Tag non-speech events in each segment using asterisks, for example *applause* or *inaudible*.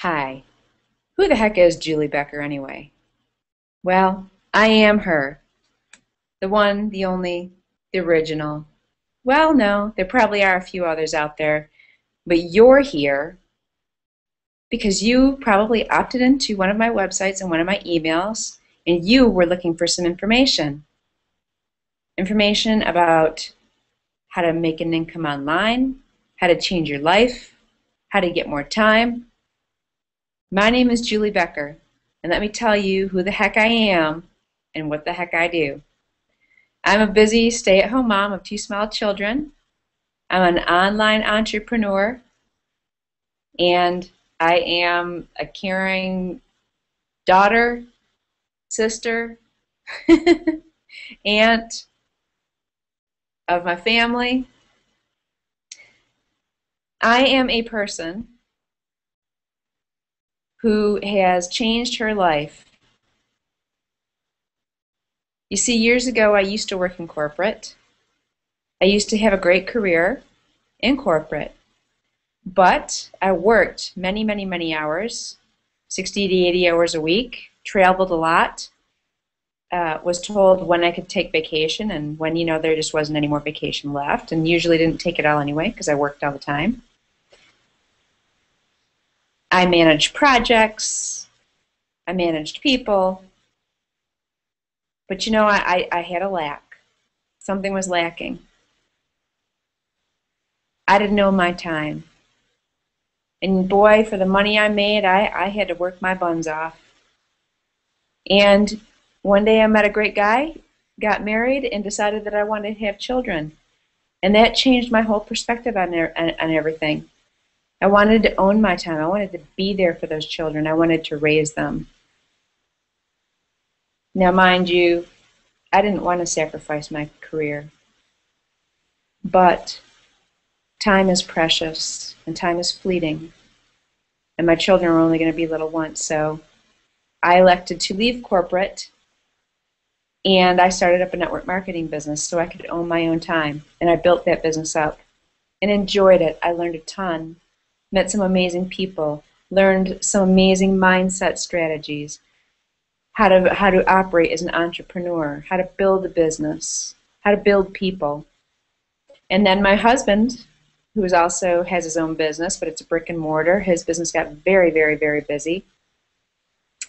Hi. Who the heck is Julie Becker anyway? Well, I am her. The one, the only, the original. Well, no, there probably are a few others out there, but you're here because you probably opted into one of my websites and one of my emails, and you were looking for some information. Information about how to make an income online, how to change your life, how to get more time, my name is Julie Becker, and let me tell you who the heck I am and what the heck I do. I'm a busy stay at home mom of two small children. I'm an online entrepreneur, and I am a caring daughter, sister, *laughs* aunt of my family. I am a person who has changed her life. You see, years ago I used to work in corporate. I used to have a great career in corporate. But I worked many, many, many hours 60 to 80 hours a week, traveled a lot, uh, was told when I could take vacation and when, you know, there just wasn't any more vacation left, and usually didn't take it all anyway because I worked all the time. I managed projects, I managed people, but you know, I, I, I had a lack. Something was lacking. I didn't know my time. And boy, for the money I made, I, I had to work my buns off. And one day I met a great guy, got married, and decided that I wanted to have children. And that changed my whole perspective on, on, on everything. I wanted to own my time. I wanted to be there for those children. I wanted to raise them. Now, mind you, I didn't want to sacrifice my career. But time is precious and time is fleeting. And my children are only going to be little once. So I elected to leave corporate and I started up a network marketing business so I could own my own time. And I built that business up and enjoyed it. I learned a ton met some amazing people, learned some amazing mindset strategies, how to how to operate as an entrepreneur, how to build a business, how to build people. And then my husband, who is also has his own business, but it's a brick and mortar, his business got very, very, very busy.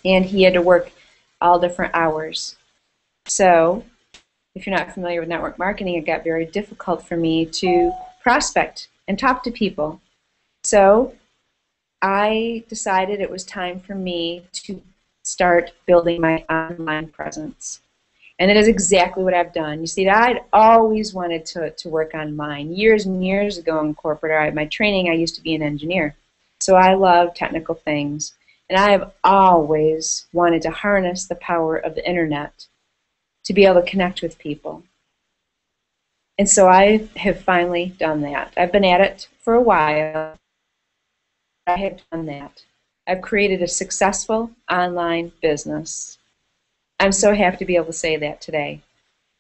And he had to work all different hours. So if you're not familiar with network marketing, it got very difficult for me to prospect and talk to people so I decided it was time for me to start building my online presence. And it is exactly what I've done. You see, I'd always wanted to, to work on mine. Years and years ago in corporate, I, my training, I used to be an engineer. So I love technical things. And I have always wanted to harness the power of the internet to be able to connect with people. And so I have finally done that. I've been at it for a while, I have done that. I've created a successful online business. I'm so happy to be able to say that today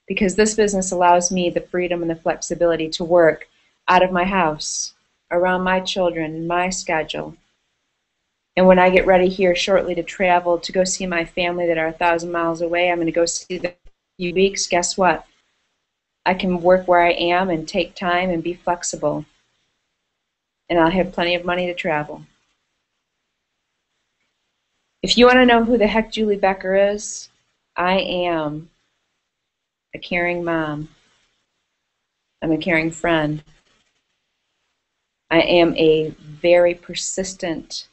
because this business allows me the freedom and the flexibility to work out of my house, around my children, my schedule. And when I get ready here shortly to travel to go see my family that are a thousand miles away, I'm going to go see them in a few weeks. Guess what? I can work where I am and take time and be flexible and I'll have plenty of money to travel. If you want to know who the heck Julie Becker is, I am a caring mom. I'm a caring friend. I am a very persistent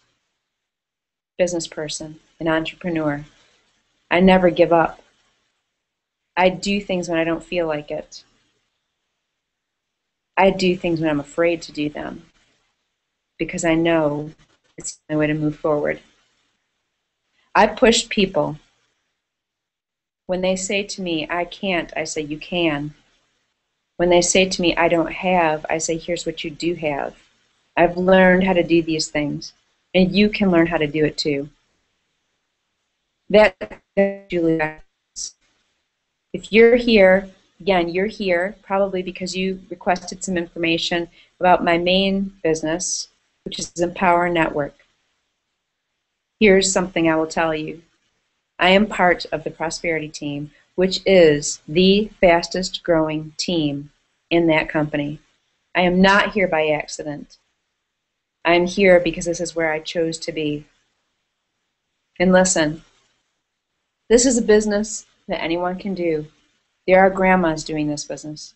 business person, an entrepreneur. I never give up. I do things when I don't feel like it. I do things when I'm afraid to do them because I know it's my way to move forward. I push people. When they say to me, I can't, I say, you can. When they say to me, I don't have, I say, here's what you do have. I've learned how to do these things, and you can learn how to do it too. That, Julie, if you're here, again, you're here probably because you requested some information about my main business, which is Empower Network. here's something I will tell you. I am part of the prosperity team, which is the fastest growing team in that company. I am not here by accident. I am here because this is where I chose to be. And listen, this is a business that anyone can do. There are grandmas doing this business.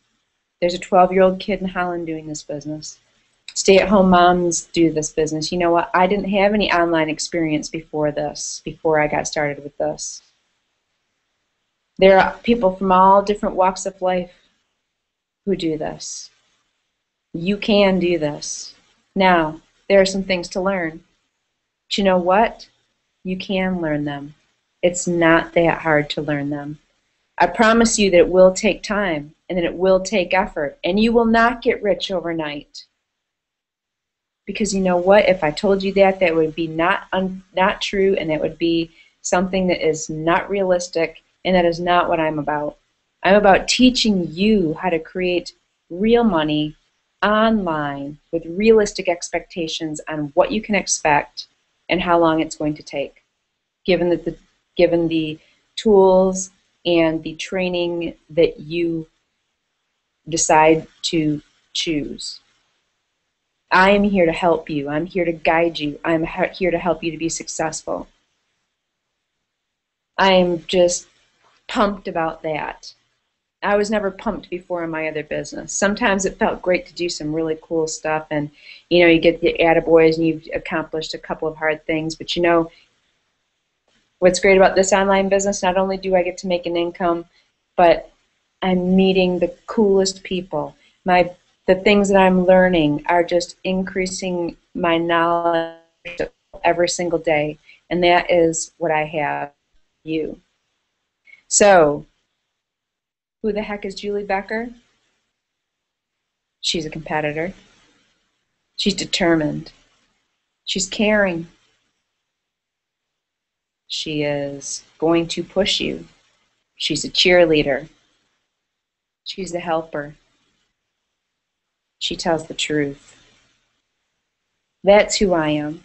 There's a 12 year old kid in Holland doing this business. Stay at home moms do this business. You know what? I didn't have any online experience before this, before I got started with this. There are people from all different walks of life who do this. You can do this. Now, there are some things to learn. But you know what? You can learn them. It's not that hard to learn them. I promise you that it will take time and that it will take effort, and you will not get rich overnight. Because you know what? If I told you that, that would be not un- not true, and that would be something that is not realistic, and that is not what I'm about. I'm about teaching you how to create real money online with realistic expectations on what you can expect and how long it's going to take, given that the given the tools and the training that you decide to choose. I am here to help you. I'm here to guide you. I'm here to help you to be successful. I'm just pumped about that. I was never pumped before in my other business. Sometimes it felt great to do some really cool stuff, and you know, you get the attaboys and you've accomplished a couple of hard things. But you know, what's great about this online business? Not only do I get to make an income, but I'm meeting the coolest people. My the things that I'm learning are just increasing my knowledge every single day, and that is what I have you. So who the heck is Julie Becker? She's a competitor. She's determined. She's caring. She is going to push you. She's a cheerleader. She's a helper. She tells the truth. That's who I am.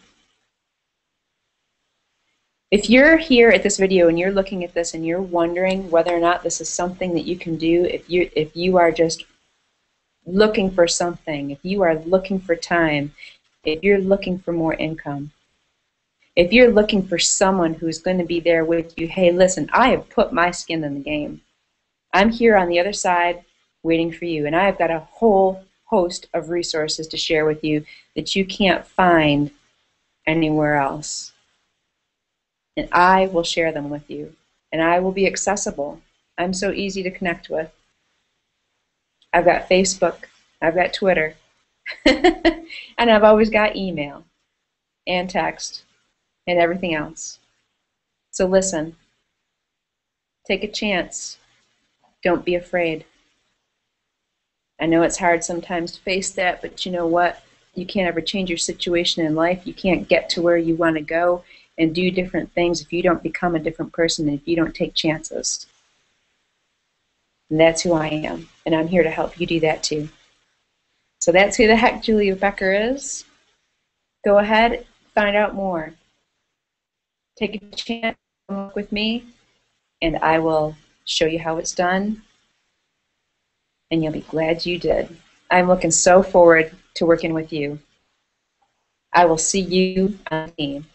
If you're here at this video and you're looking at this and you're wondering whether or not this is something that you can do, if you if you are just looking for something, if you are looking for time, if you're looking for more income, if you're looking for someone who's going to be there with you, hey, listen, I have put my skin in the game. I'm here on the other side waiting for you, and I've got a whole host of resources to share with you that you can't find anywhere else and I will share them with you. And I will be accessible. I'm so easy to connect with. I've got Facebook, I've got Twitter, *laughs* and I've always got email and text and everything else. So listen, take a chance. Don't be afraid. I know it's hard sometimes to face that, but you know what? You can't ever change your situation in life. You can't get to where you want to go and do different things if you don't become a different person and if you don't take chances. And that's who I am, and I'm here to help you do that too. So that's who the heck Julie Becker is. Go ahead, find out more. Take a chance, work with me, and I will show you how it's done, and you'll be glad you did. I'm looking so forward to working with you. I will see you on the team.